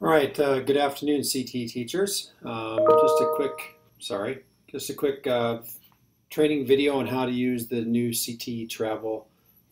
All right, uh, good afternoon, CT teachers. Um, just a quick, sorry, just a quick uh, training video on how to use the new CT travel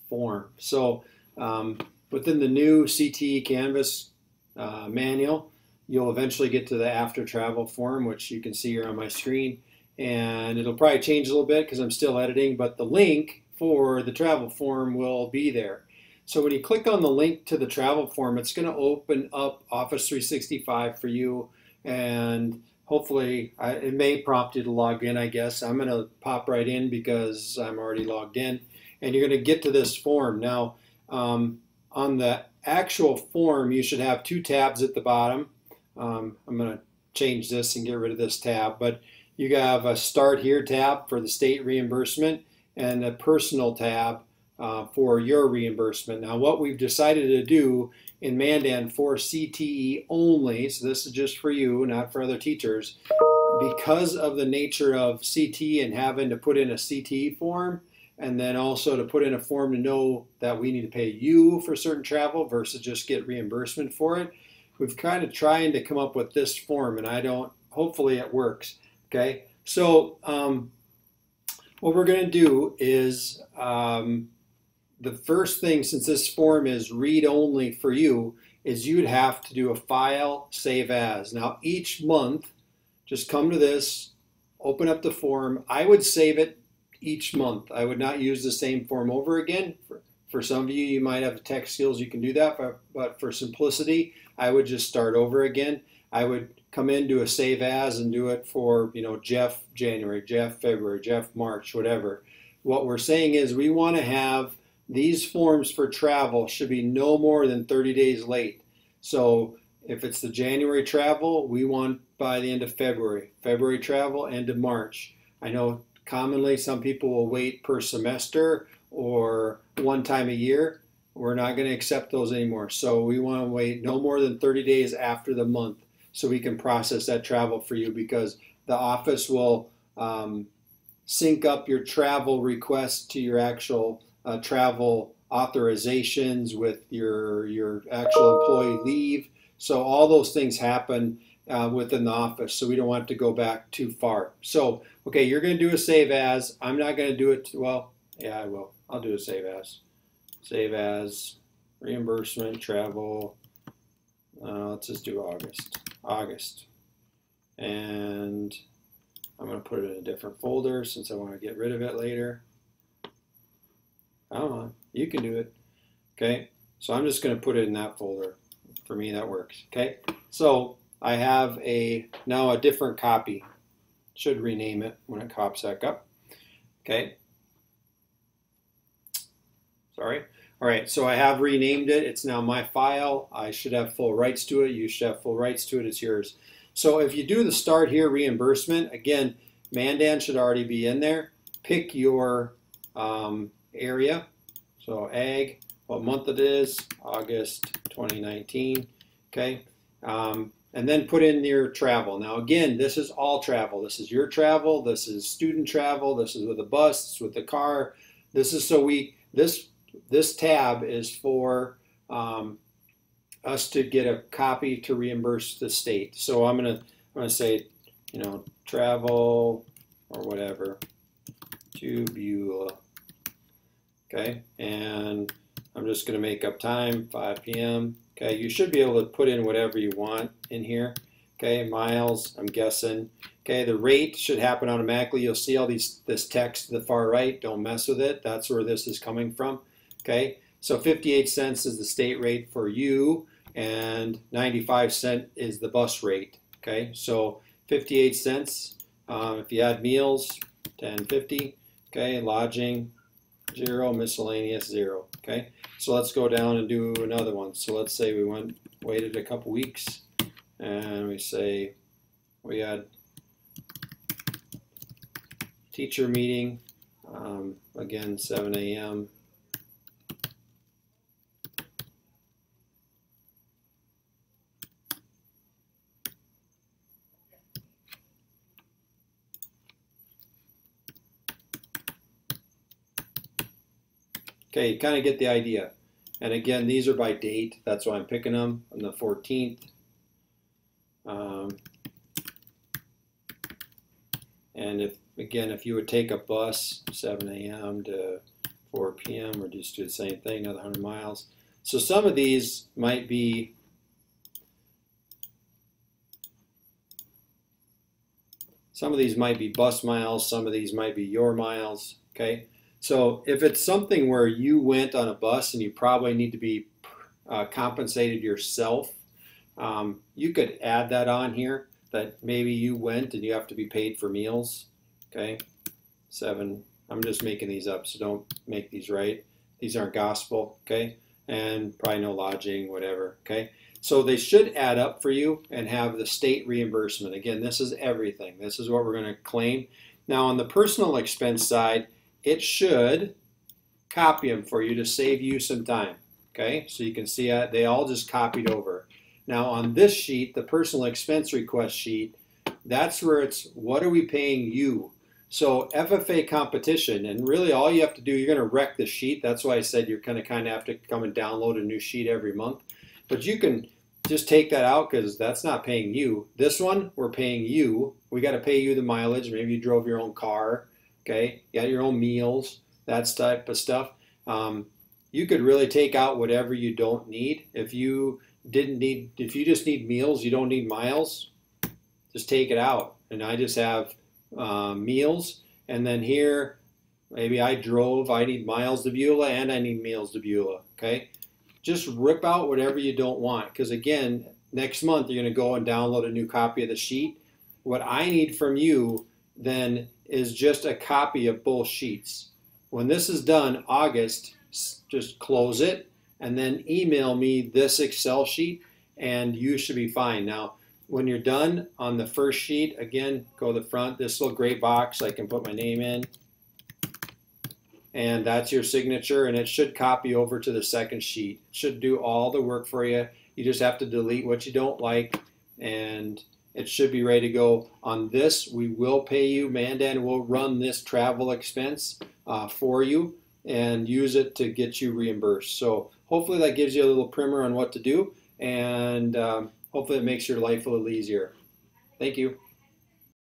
form. So um, within the new CT Canvas uh, manual, you'll eventually get to the after travel form, which you can see here on my screen. And it'll probably change a little bit because I'm still editing, but the link for the travel form will be there. So when you click on the link to the travel form, it's going to open up Office 365 for you and hopefully I, it may prompt you to log in, I guess. I'm going to pop right in because I'm already logged in and you're going to get to this form. Now um, on the actual form, you should have two tabs at the bottom. Um, I'm going to change this and get rid of this tab, but you have a start here tab for the state reimbursement and a personal tab uh, for your reimbursement. Now, what we've decided to do in Mandan for CTE only, so this is just for you, not for other teachers, because of the nature of CT and having to put in a CTE form, and then also to put in a form to know that we need to pay you for certain travel versus just get reimbursement for it. We've kind of trying to come up with this form, and I don't. Hopefully, it works. Okay, so um, what we're going to do is um, the first thing, since this form is read only for you, is you'd have to do a file save as. Now each month, just come to this, open up the form. I would save it each month. I would not use the same form over again. For, for some of you, you might have tech skills, you can do that, but, but for simplicity, I would just start over again. I would come in, do a save as, and do it for, you know, Jeff January, Jeff February, Jeff March, whatever. What we're saying is we want to have these forms for travel should be no more than 30 days late. So if it's the January travel, we want by the end of February. February travel, end of March. I know commonly some people will wait per semester or one time a year. We're not going to accept those anymore. So we want to wait no more than 30 days after the month so we can process that travel for you because the office will um, sync up your travel request to your actual uh, travel authorizations with your your actual employee leave. So all those things happen uh, within the office. So we don't want to go back too far. So okay, you're going to do a save as. I'm not going to do it. Well, yeah, I will. I'll do a save as. Save as reimbursement travel. Uh, let's just do August. August. And I'm going to put it in a different folder since I want to get rid of it later. On, you can do it. Okay, so I'm just going to put it in that folder. For me, that works. Okay, so I have a now a different copy. Should rename it when it pops back up. Okay. Sorry. All right, so I have renamed it. It's now my file. I should have full rights to it. You should have full rights to it. It's yours. So if you do the start here reimbursement, again, Mandan should already be in there. Pick your um, area. So ag, what month it is, August 2019. Okay. Um, and then put in your travel. Now again, this is all travel. This is your travel. This is student travel. This is with a bus. With the car. This is so we this this tab is for um, us to get a copy to reimburse the state. So I'm gonna I'm gonna say you know travel or whatever to Beulah okay? And I'm just gonna make up time, 5 p.m. Okay, you should be able to put in whatever you want in here. Okay, miles, I'm guessing. Okay, the rate should happen automatically. You'll see all these this text to the far right. Don't mess with it. That's where this is coming from. Okay, so 58 cents is the state rate for you, and 95 cent is the bus rate. Okay, so 58 cents. Um, if you add meals, 10.50. Okay, lodging, zero, miscellaneous, zero. Okay, so let's go down and do another one. So let's say we went, waited a couple weeks, and we say we had teacher meeting, um, again, 7 a.m. Okay, you kind of get the idea. And again, these are by date. That's why I'm picking them on the 14th. Um, and if again, if you would take a bus 7 a.m. to 4 p.m. or just do the same thing, another 100 miles. So some of these might be some of these might be bus miles, some of these might be your miles, okay? So if it's something where you went on a bus and you probably need to be uh, compensated yourself, um, you could add that on here that maybe you went and you have to be paid for meals, okay? Seven, I'm just making these up, so don't make these right. These aren't gospel, okay? And probably no lodging, whatever, okay? So they should add up for you and have the state reimbursement. Again, this is everything. This is what we're going to claim. Now on the personal expense side, it should copy them for you to save you some time. Okay, so you can see uh, they all just copied over. Now on this sheet, the personal expense request sheet, that's where it's what are we paying you? So FFA competition, and really all you have to do, you're going to wreck the sheet. That's why I said you're going to kind of have to come and download a new sheet every month. But you can just take that out because that's not paying you. This one, we're paying you. We got to pay you the mileage. Maybe you drove your own car. Okay, you got your own meals, that type of stuff. Um, you could really take out whatever you don't need. If you didn't need, if you just need meals, you don't need miles, just take it out. And I just have uh, meals. And then here, maybe I drove, I need miles to Beulah and I need meals to Beulah. Okay. Just rip out whatever you don't want. Because again, next month you're going to go and download a new copy of the sheet. What I need from you then is just a copy of both sheets. When this is done, August, just close it and then email me this Excel sheet and you should be fine. Now, when you're done on the first sheet, again, go to the front, this little gray box, I can put my name in. And that's your signature, and it should copy over to the second sheet. It should do all the work for you. You just have to delete what you don't like, and it should be ready to go. On this, we will pay you. Mandan will run this travel expense uh, for you and use it to get you reimbursed. So hopefully that gives you a little primer on what to do, and um, hopefully it makes your life a little easier. Thank you.